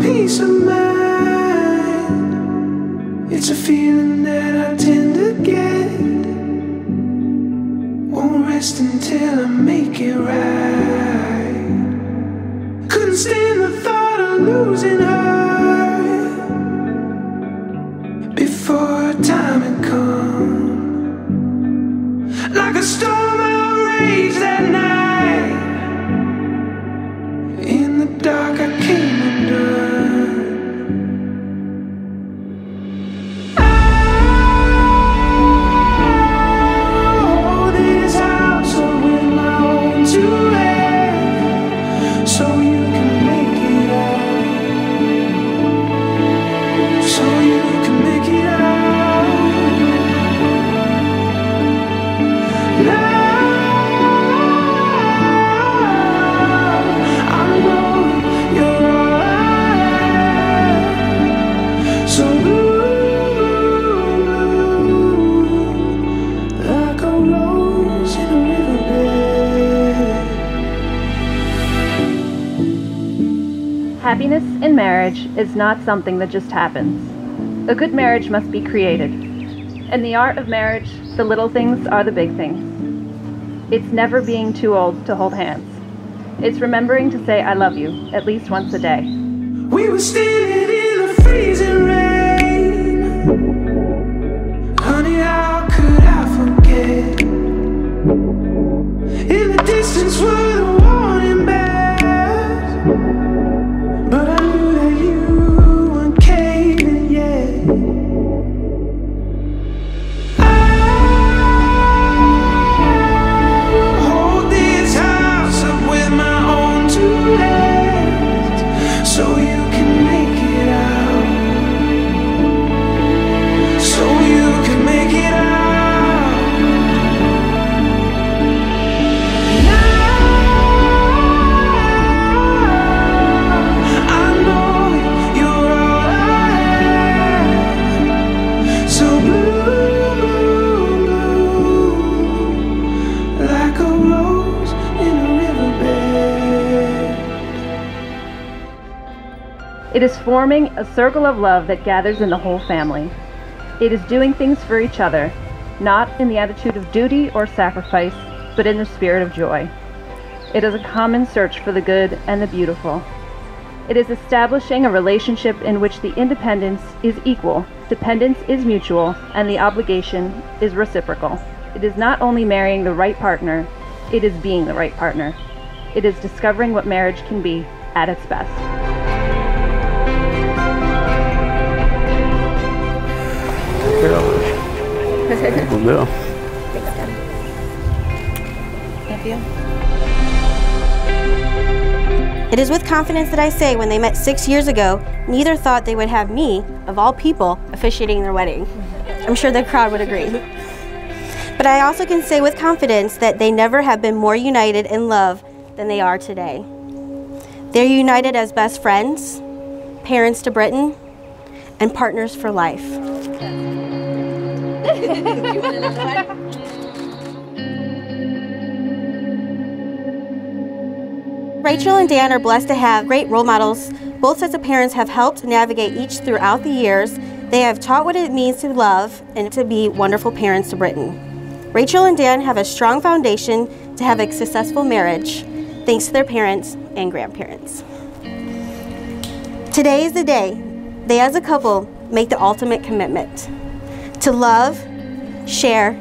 peace of mind. It's a feeling that I tend to get. Won't rest until I make it right. Couldn't stand the thought of losing her Happiness in marriage is not something that just happens. A good marriage must be created. In the art of marriage, the little things are the big things. It's never being too old to hold hands. It's remembering to say I love you at least once a day. We were standing in the freezing rain. Honey, how could I forget? In the distance It is forming a circle of love that gathers in the whole family. It is doing things for each other, not in the attitude of duty or sacrifice, but in the spirit of joy. It is a common search for the good and the beautiful. It is establishing a relationship in which the independence is equal, dependence is mutual, and the obligation is reciprocal. It is not only marrying the right partner, it is being the right partner. It is discovering what marriage can be at its best. It is with confidence that I say when they met six years ago, neither thought they would have me, of all people, officiating their wedding. I'm sure the crowd would agree. But I also can say with confidence that they never have been more united in love than they are today. They're united as best friends, parents to Britain, and partners for life. Rachel and Dan are blessed to have great role models. Both sets of parents have helped navigate each throughout the years. They have taught what it means to love and to be wonderful parents to Britain. Rachel and Dan have a strong foundation to have a successful marriage, thanks to their parents and grandparents. Today is the day they, as a couple, make the ultimate commitment to love, share,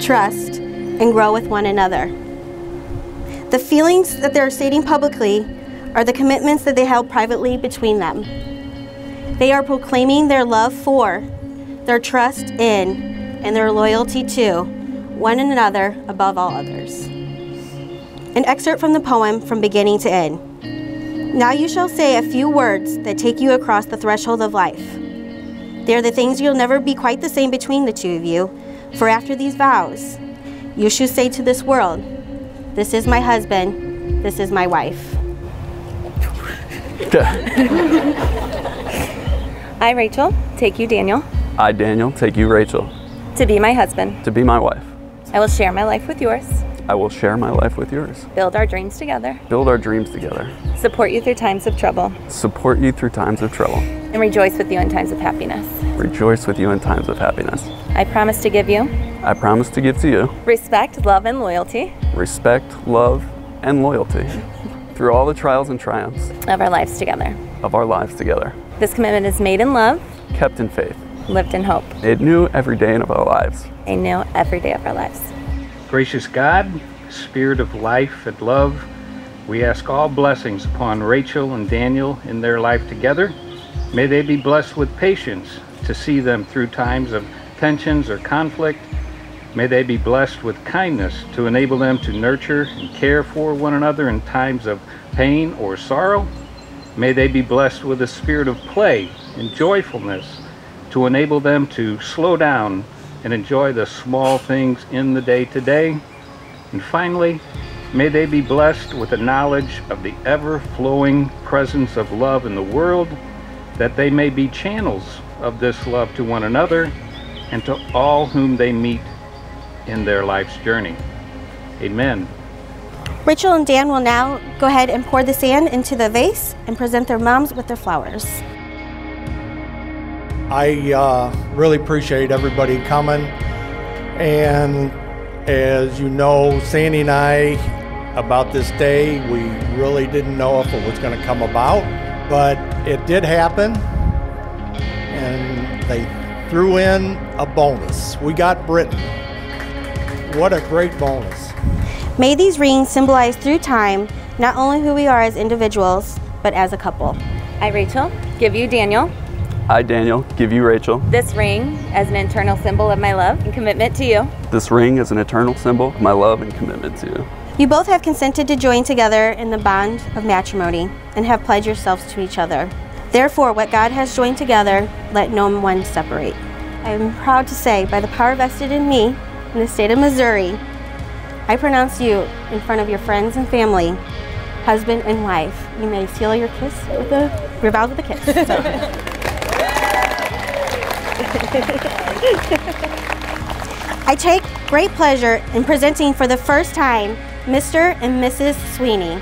trust, and grow with one another. The feelings that they're stating publicly are the commitments that they held privately between them. They are proclaiming their love for, their trust in, and their loyalty to one another above all others. An excerpt from the poem from beginning to end. Now you shall say a few words that take you across the threshold of life. They are the things you'll never be quite the same between the two of you, for after these vows, you should say to this world, This is my husband, this is my wife. I, Rachel, take you, Daniel, I, Daniel, take you, Rachel, to be my husband. to be my wife. I will share my life with yours. I will share my life with yours. build our dreams together, Build our dreams together. support you through times of trouble, Support you through times of trouble. And rejoice with you in times of happiness. Rejoice with you in times of happiness. I promise to give you I promise to give to you respect, love, and loyalty respect, love, and loyalty through all the trials and triumphs of our lives together. of our lives together. This commitment is made in love, Kept in faith. lived in hope, It new every day of our lives. a new every day of our lives. Gracious God, Spirit of life and love, we ask all blessings upon Rachel and Daniel in their life together. May they be blessed with patience to see them through times of tensions or conflict. May they be blessed with kindness to enable them to nurture and care for one another in times of pain or sorrow. May they be blessed with a spirit of play and joyfulness to enable them to slow down and enjoy the small things in the day to day. And finally, may they be blessed with a knowledge of the ever flowing presence of love in the world, that they may be channels of this love to one another and to all whom they meet in their life's journey. Amen. Rachel and Dan will now go ahead and pour the sand into the vase and present their moms with their flowers. I uh, really appreciate everybody coming. And as you know, Sandy and I, about this day, we really didn't know if it was going to come about, but it did happen. And they threw in a bonus. We got Britain. What a great bonus. May these rings symbolize through time not only who we are as individuals, but as a couple. I, Rachel, give you, Daniel, I, Daniel, give you Rachel. this ring as an eternal symbol of my love and commitment to you. This ring is an eternal symbol of my love and commitment to you. You both have consented to join together in the bond of matrimony and have pledged yourselves to each other. Therefore, what God has joined together, let no one separate. I am proud to say, by the power vested in me in the state of Missouri, I pronounce you in front of your friends and family, husband and wife. You may seal your kiss with a, vows with a kiss. So. I take great pleasure in presenting for the first time Mr. and Mrs. Sweeney.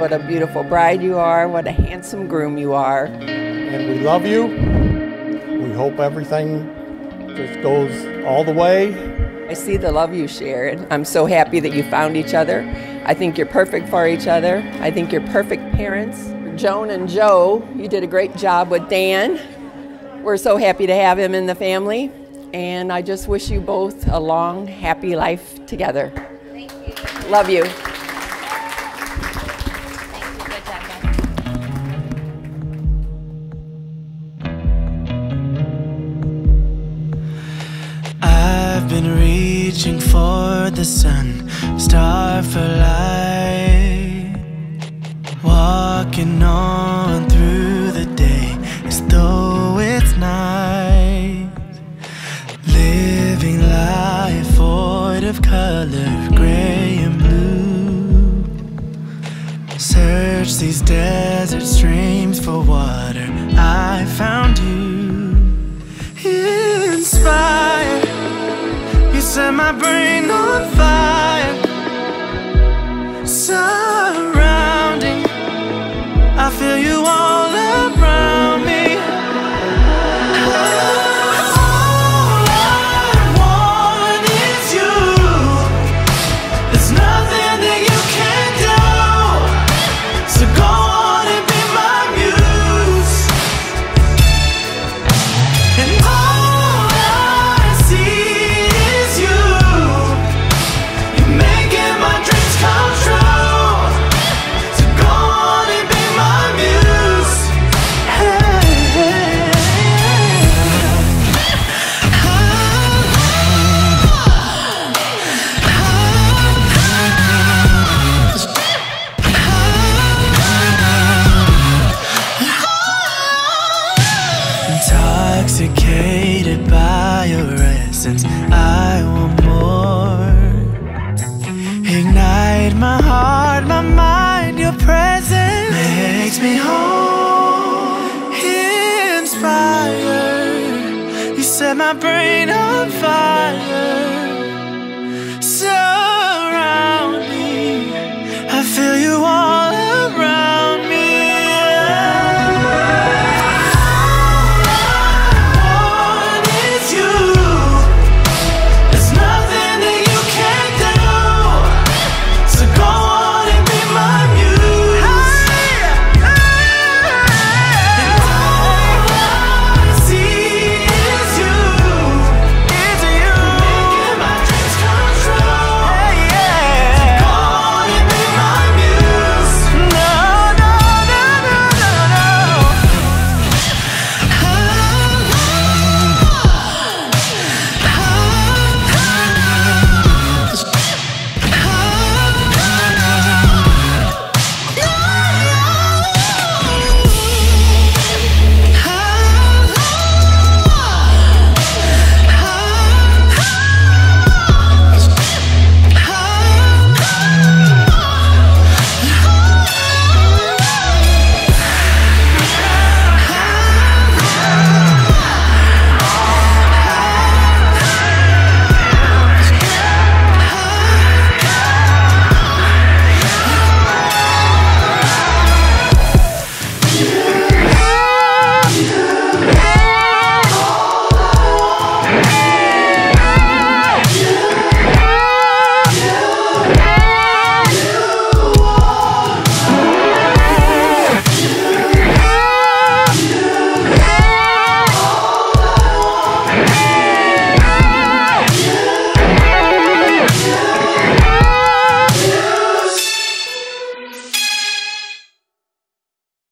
What a beautiful bride you are. What a handsome groom you are. And we love you. We hope everything just goes all the way. I see the love you share, and I'm so happy that you found each other. I think you're perfect for each other. I think you're perfect parents. Joan and Joe, you did a great job with Dan. We're so happy to have him in the family, and I just wish you both a long, happy life together. Love you. I've been reaching for the sun, star for light. Walking on through the day as though it's night. Living life void of color, gray and blue. Search these desert streams for water. I found you. Inspired. You set my brain on fire. Surrounding. I feel you all my brain on fire.